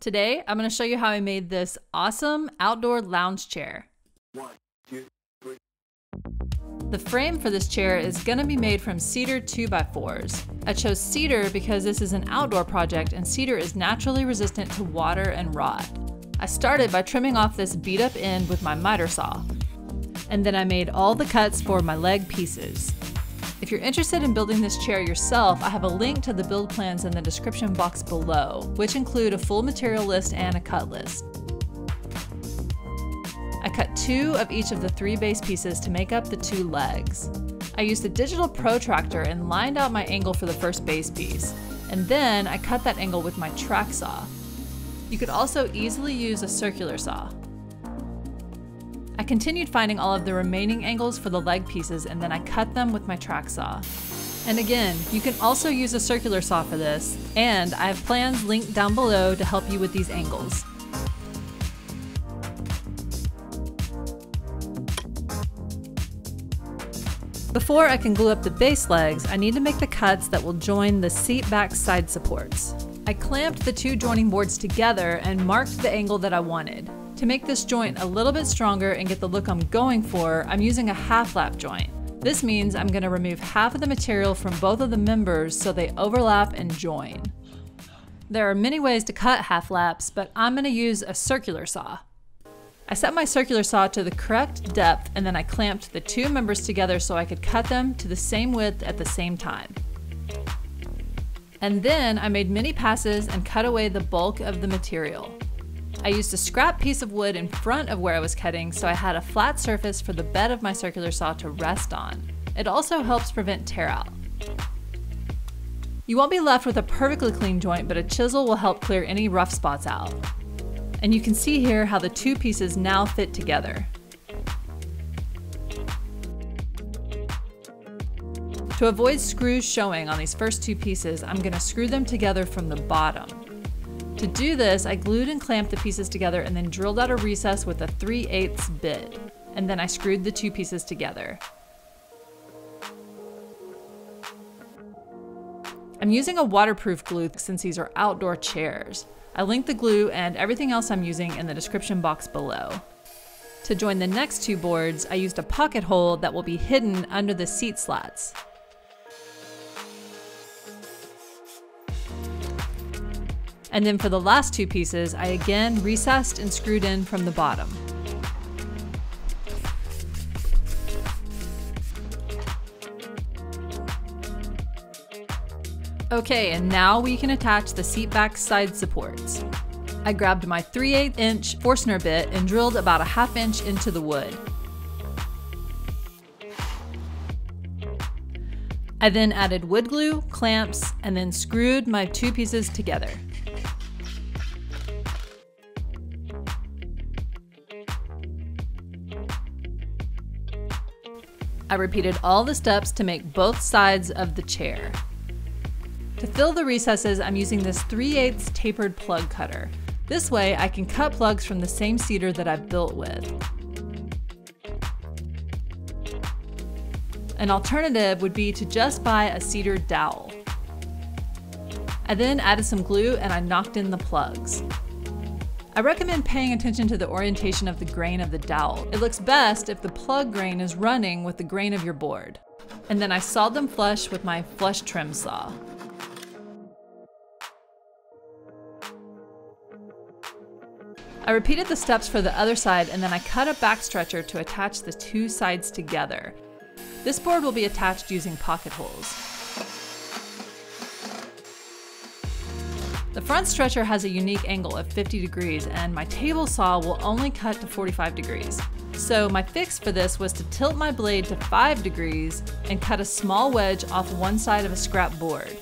Today, I'm going to show you how I made this awesome outdoor lounge chair. One, two, three. The frame for this chair is going to be made from cedar 2x4s. I chose cedar because this is an outdoor project and cedar is naturally resistant to water and rot. I started by trimming off this beat up end with my miter saw. And then I made all the cuts for my leg pieces. If you're interested in building this chair yourself, I have a link to the build plans in the description box below, which include a full material list and a cut list. I cut two of each of the three base pieces to make up the two legs. I used a digital protractor and lined out my angle for the first base piece, and then I cut that angle with my track saw. You could also easily use a circular saw. Continued finding all of the remaining angles for the leg pieces and then I cut them with my track saw. And again, you can also use a circular saw for this, and I have plans linked down below to help you with these angles. Before I can glue up the base legs, I need to make the cuts that will join the seat back side supports. I clamped the two joining boards together and marked the angle that I wanted. To make this joint a little bit stronger and get the look I'm going for, I'm using a half lap joint. This means I'm going to remove half of the material from both of the members so they overlap and join. There are many ways to cut half laps, but I'm going to use a circular saw. I set my circular saw to the correct depth and then I clamped the two members together so I could cut them to the same width at the same time. And then I made many passes and cut away the bulk of the material. I used a scrap piece of wood in front of where I was cutting so I had a flat surface for the bed of my circular saw to rest on. It also helps prevent tear out. You won't be left with a perfectly clean joint, but a chisel will help clear any rough spots out. And you can see here how the two pieces now fit together. To avoid screws showing on these first two pieces, I'm going to screw them together from the bottom. To do this, I glued and clamped the pieces together and then drilled out a recess with a 3 8 bit. And then I screwed the two pieces together. I'm using a waterproof glue since these are outdoor chairs. I link the glue and everything else I'm using in the description box below. To join the next two boards, I used a pocket hole that will be hidden under the seat slats. And then for the last two pieces, I again recessed and screwed in from the bottom. Okay, and now we can attach the seat back side supports. I grabbed my 3 8 inch Forstner bit and drilled about a half inch into the wood. I then added wood glue, clamps, and then screwed my two pieces together. I repeated all the steps to make both sides of the chair. To fill the recesses, I'm using this 3 8 tapered plug cutter. This way, I can cut plugs from the same cedar that I've built with. An alternative would be to just buy a cedar dowel. I then added some glue and I knocked in the plugs. I recommend paying attention to the orientation of the grain of the dowel. It looks best if the plug grain is running with the grain of your board. And then I sawed them flush with my flush trim saw. I repeated the steps for the other side and then I cut a back stretcher to attach the two sides together. This board will be attached using pocket holes. The front stretcher has a unique angle of 50 degrees and my table saw will only cut to 45 degrees. So my fix for this was to tilt my blade to 5 degrees and cut a small wedge off one side of a scrap board.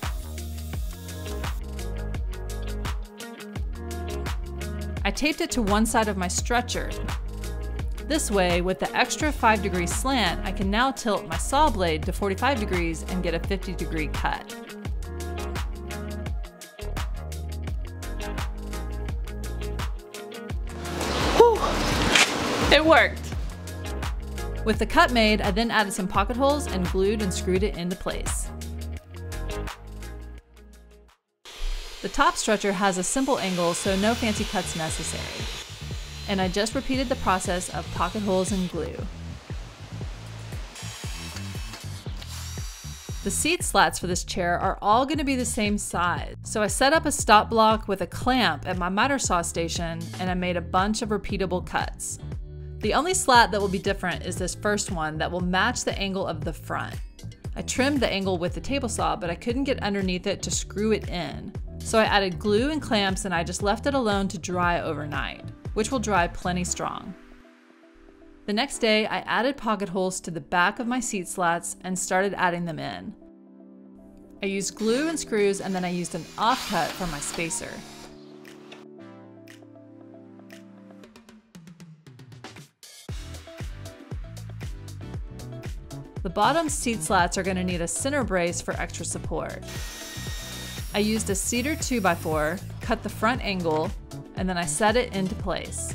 I taped it to one side of my stretcher. This way, with the extra 5 degree slant, I can now tilt my saw blade to 45 degrees and get a 50 degree cut. It worked! With the cut made, I then added some pocket holes and glued and screwed it into place. The top stretcher has a simple angle, so no fancy cuts necessary. And I just repeated the process of pocket holes and glue. The seat slats for this chair are all going to be the same size. So I set up a stop block with a clamp at my miter saw station and I made a bunch of repeatable cuts. The only slat that will be different is this first one that will match the angle of the front. I trimmed the angle with the table saw, but I couldn't get underneath it to screw it in. So I added glue and clamps and I just left it alone to dry overnight, which will dry plenty strong. The next day, I added pocket holes to the back of my seat slats and started adding them in. I used glue and screws and then I used an offcut for my spacer. The bottom seat slats are going to need a center brace for extra support. I used a cedar 2x4, cut the front angle, and then I set it into place.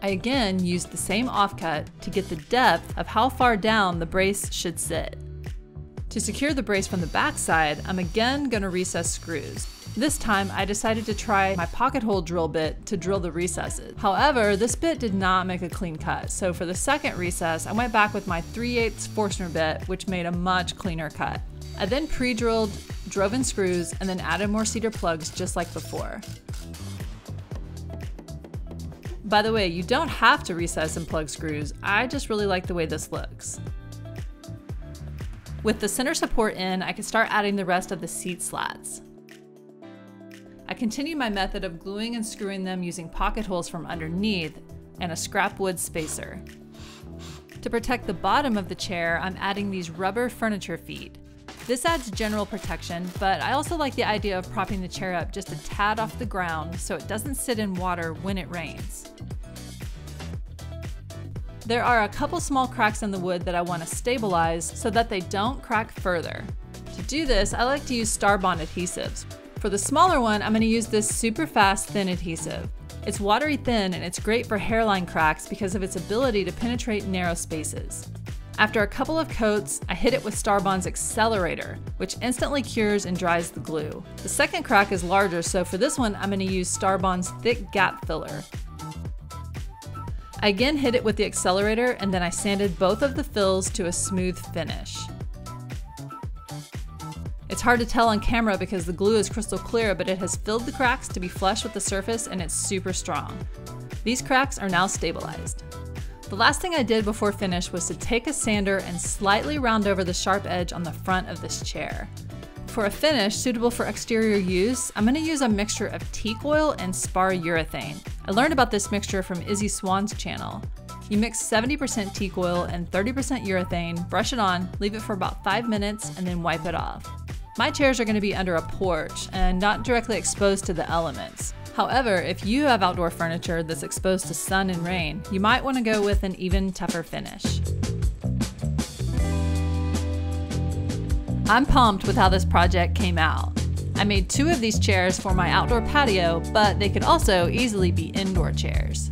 I again used the same offcut to get the depth of how far down the brace should sit. To secure the brace from the backside, I'm again going to recess screws. This time, I decided to try my pocket hole drill bit to drill the recesses. However, this bit did not make a clean cut, so for the second recess, I went back with my 3 8 Forstner bit, which made a much cleaner cut. I then pre-drilled, drove in screws, and then added more cedar plugs just like before. By the way, you don't have to recess and plug screws, I just really like the way this looks. With the center support in, I can start adding the rest of the seat slats. Continue my method of gluing and screwing them using pocket holes from underneath and a scrap wood spacer. To protect the bottom of the chair, I'm adding these rubber furniture feet. This adds general protection, but I also like the idea of propping the chair up just a tad off the ground so it doesn't sit in water when it rains. There are a couple small cracks in the wood that I want to stabilize so that they don't crack further. To do this, I like to use Starbond adhesives. For the smaller one, I'm going to use this super fast thin adhesive. It's watery thin and it's great for hairline cracks because of its ability to penetrate narrow spaces. After a couple of coats, I hit it with Starbond's accelerator, which instantly cures and dries the glue. The second crack is larger, so for this one, I'm going to use Starbond's thick gap filler. I again hit it with the accelerator and then I sanded both of the fills to a smooth finish. It's hard to tell on camera because the glue is crystal clear, but it has filled the cracks to be flush with the surface and it's super strong. These cracks are now stabilized. The last thing I did before finish was to take a sander and slightly round over the sharp edge on the front of this chair. For a finish suitable for exterior use, I'm going to use a mixture of teak oil and spar urethane. I learned about this mixture from Izzy Swan's channel. You mix 70% teak oil and 30% urethane, brush it on, leave it for about 5 minutes, and then wipe it off. My chairs are going to be under a porch and not directly exposed to the elements. However, if you have outdoor furniture that's exposed to sun and rain, you might want to go with an even tougher finish. I'm pumped with how this project came out. I made two of these chairs for my outdoor patio, but they could also easily be indoor chairs.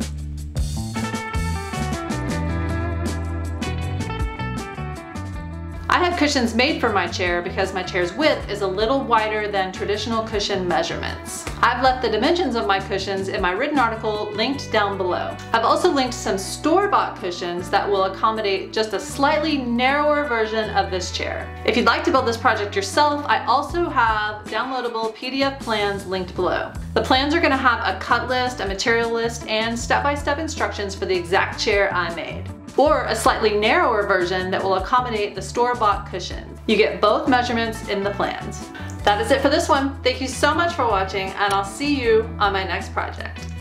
Cushions made for my chair because my chair's width is a little wider than traditional cushion measurements. I've left the dimensions of my cushions in my written article linked down below. I've also linked some store-bought cushions that will accommodate just a slightly narrower version of this chair. If you'd like to build this project yourself, I also have downloadable PDF plans linked below. The plans are gonna have a cut list, a material list, and step-by-step -step instructions for the exact chair I made or a slightly narrower version that will accommodate the store-bought cushion. You get both measurements in the plans. That is it for this one. Thank you so much for watching and I'll see you on my next project.